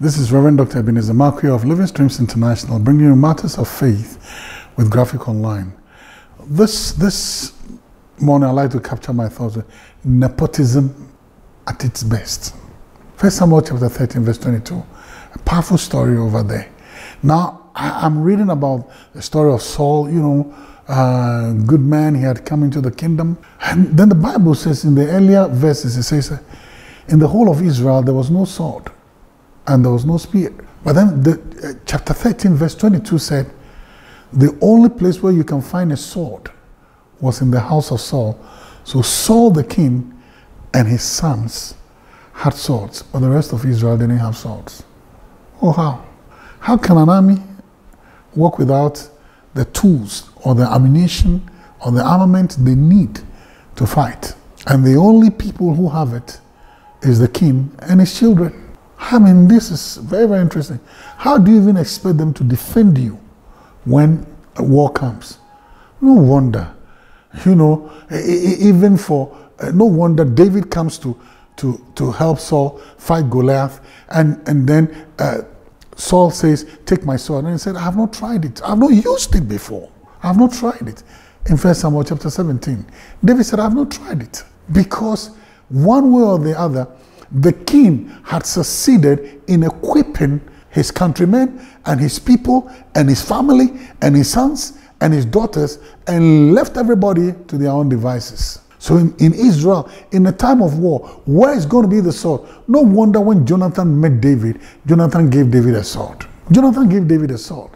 this is Reverend Dr. Ebenezer Markwei of Living Streams International, bringing you matters of faith with Graphic Online. This, this morning, I'd like to capture my thoughts nepotism at its best. First Samuel chapter 13, verse 22. A powerful story over there. Now, I, am reading about the story of Saul, you know, uh, good man, he had come into the kingdom. And then the Bible says in the earlier verses, it says, in the whole of Israel, there was no sword and there was no spear. But then the, uh, chapter 13, verse 22 said, the only place where you can find a sword was in the house of Saul. So Saul the king and his sons had swords, but the rest of Israel didn't have swords. Oh, how? How can an army work without the tools or the ammunition or the armament they need to fight? And the only people who have it is the king and his children. I mean, this is very, very interesting. How do you even expect them to defend you when a war comes? No wonder, you know, even for, uh, no wonder David comes to, to, to help Saul fight Goliath, and, and then uh, Saul says, Take my sword. And he said, I have not tried it. I have not used it before. I have not tried it. In 1 Samuel chapter 17, David said, I have not tried it. Because one way or the other, the king had succeeded in equipping his countrymen and his people and his family and his sons and his daughters and left everybody to their own devices. So in, in Israel, in a time of war, where is going to be the sword? No wonder when Jonathan met David, Jonathan gave David a sword. Jonathan gave David a sword.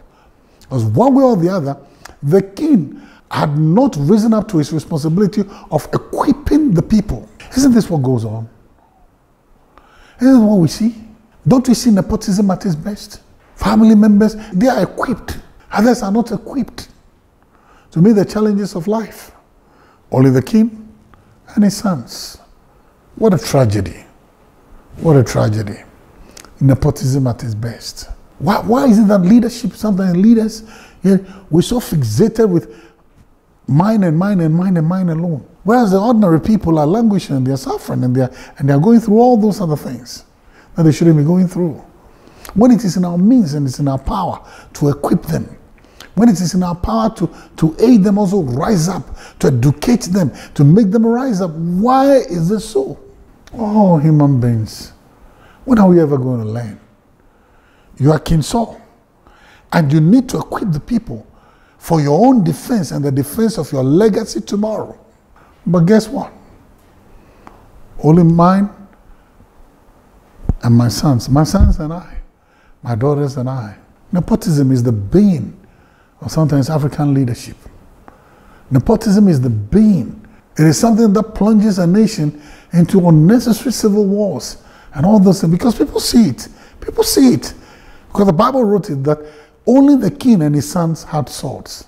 Because one way or the other, the king had not risen up to his responsibility of equipping the people. Isn't this what goes on? This is what we see. Don't we see nepotism at its best? Family members, they are equipped. Others are not equipped to meet the challenges of life. Only the king and his sons. What a tragedy. What a tragedy. Nepotism at its best. Why, why is it that leadership, sometimes leaders, yeah, we're so fixated with mine and mine and mine and mine alone? Whereas the ordinary people are languishing and they're suffering and they're, and they're going through all those other things that they shouldn't be going through. When it is in our means and it's in our power to equip them, when it is in our power to, to aid them also rise up, to educate them, to make them rise up, why is this so? Oh, human beings, when are we ever going to learn? You are King Saul, and you need to equip the people for your own defense and the defense of your legacy tomorrow. But guess what? Only mine and my sons, my sons and I, my daughters and I. Nepotism is the bane of sometimes African leadership. Nepotism is the bane. It is something that plunges a nation into unnecessary civil wars and all those things because people see it. People see it. Because the Bible wrote it that only the king and his sons had swords.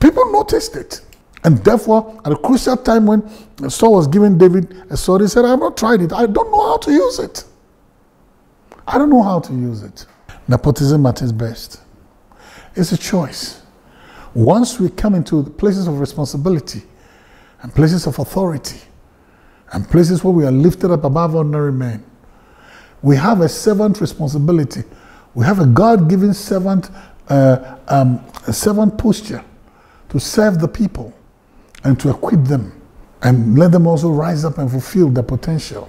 People noticed it. And therefore, at a crucial time when Saul was giving David a sword, he said, I have not tried it. I don't know how to use it. I don't know how to use it. Nepotism at its best. It's a choice. Once we come into places of responsibility and places of authority and places where we are lifted up above ordinary men, we have a servant responsibility. We have a God-given servant, uh, um, servant posture to serve the people and to equip them and let them also rise up and fulfill their potential.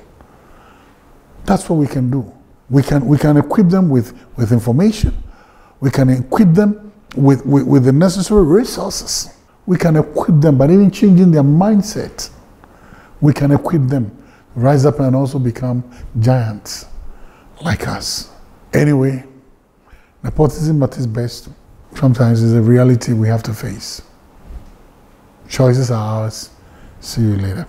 That's what we can do. We can, we can equip them with, with information. We can equip them with, with, with the necessary resources. We can equip them by even changing their mindset. We can equip them rise up and also become giants like us. Anyway, nepotism at its best sometimes is a reality we have to face. Choices are ours. See you later.